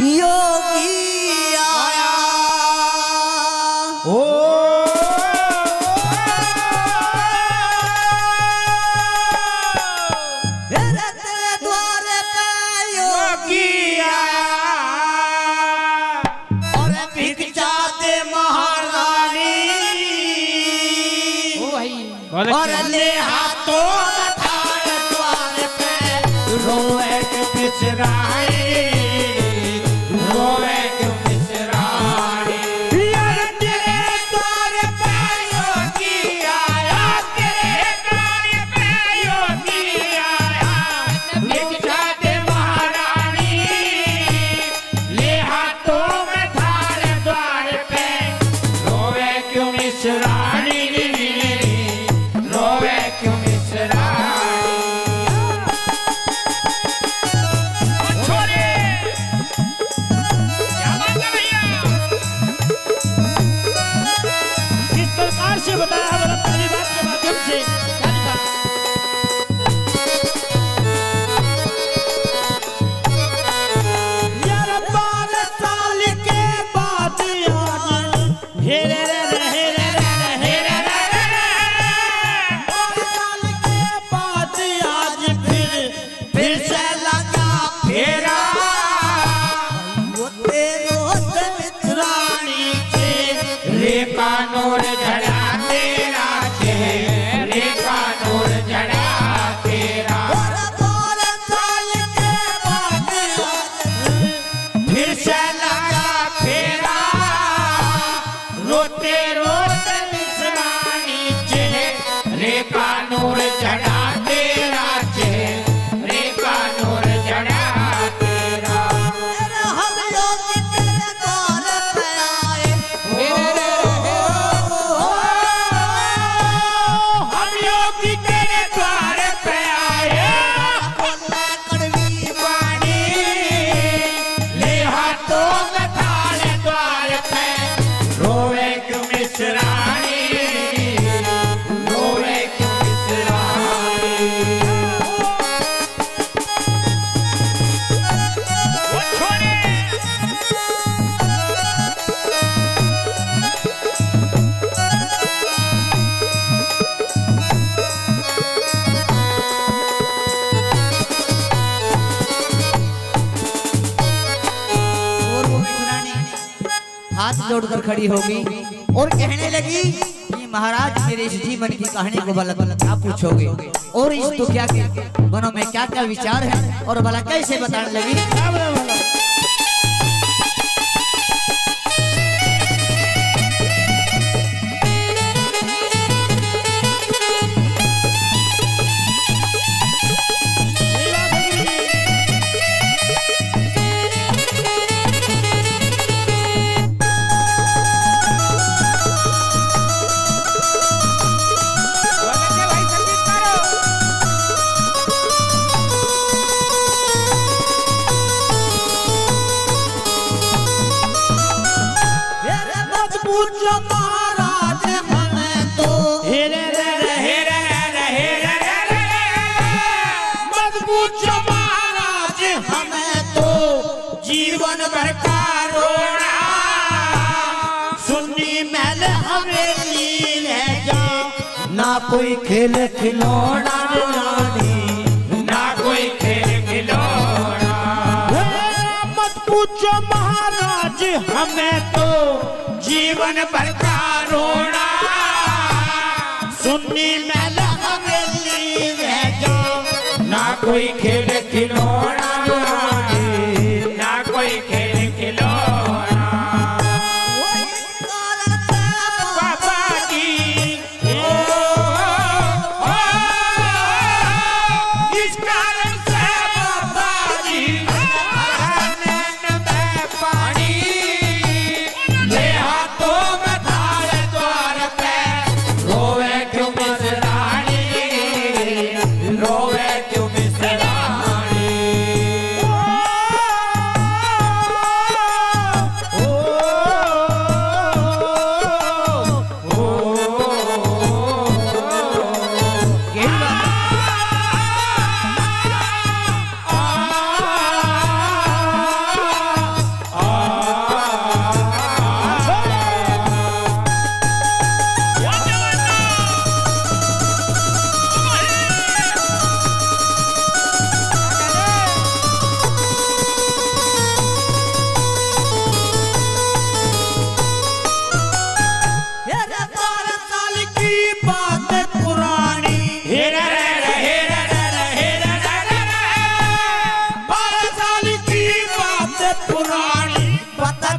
You're हाथ जोड़कर खड़ी होगी। और कहने लगी कि महाराज, मेरे इस जीवन की कहानी को भला भला क्या पूछोगे। और इस दुखिया के मनो में क्या क्या विचार है? और भला कैसे बताने लगी? महाराज हमें तो। मत महाराज हमें तो। जीवन कोई खेल खिलौना रानी ना कोई खेल खिलौना। मत पूछो महाराज हमें तो। जीवन भर का रोड़ा सुन्नी में हवेली है जो ना कोई खेल खिलौना।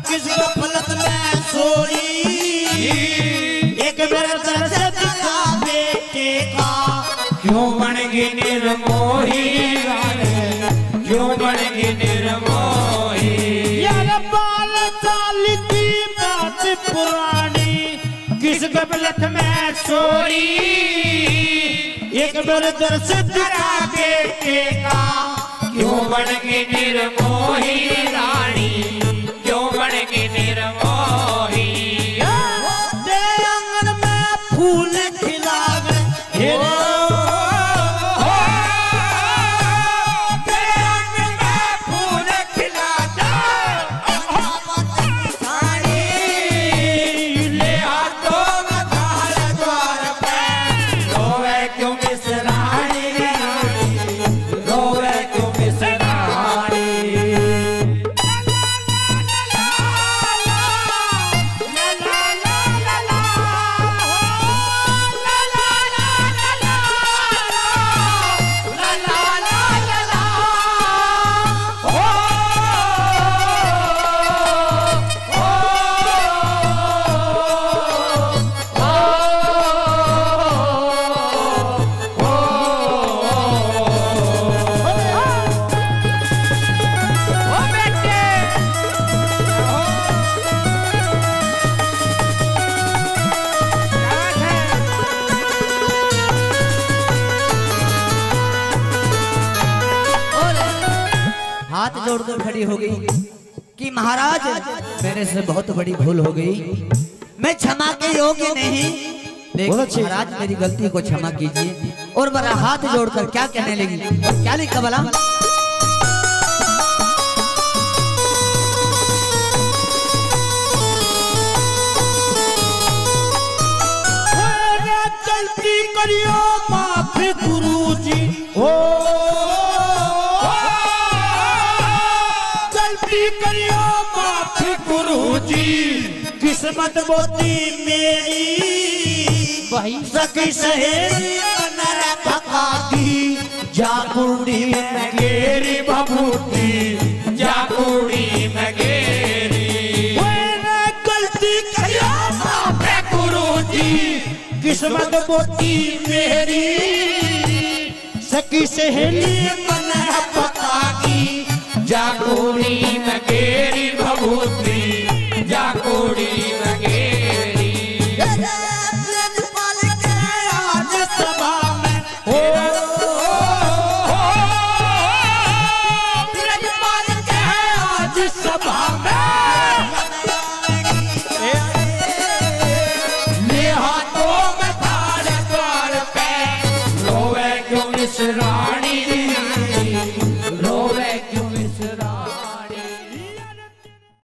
किस गफलत में सोई? एक बेर तरस दिखा बेटे का क्यों बन गई निर्मोही क्यों बन निर्मोही? यार बाल बात पुरानी। किस गफलत में सोई? एक बेर तरस दिखा बेटे का क्यों बन गई निर्मोही रानी? हाथ जोड़कर खड़ी हो गई कि महाराज मेरे से बहुत बड़ी भूल हो गई। मैं क्षमा के योग्य नहीं। लेकिन महाराज मेरी गलती को क्षमा कीजिए और मेरा हाथ जोड़कर क्या कहने लगी? क्या लिखा बोला? गलती करियो। किस्मत बोती मेरी। वही सकी सहेली नर भगाती। जाकुंडी में गेरी बबूती जाकुड़ी में गेरी मैंने गलती माफ़ी गुरु जी किस्मत मोती मेरी। सकी सहेली सभा